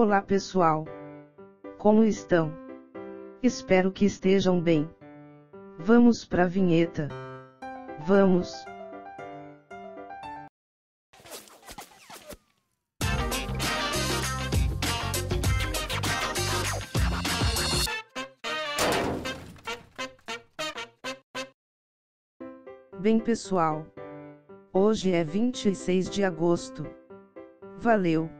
Olá pessoal! Como estão? Espero que estejam bem. Vamos para a vinheta. Vamos! Bem pessoal, hoje é 26 de agosto. Valeu!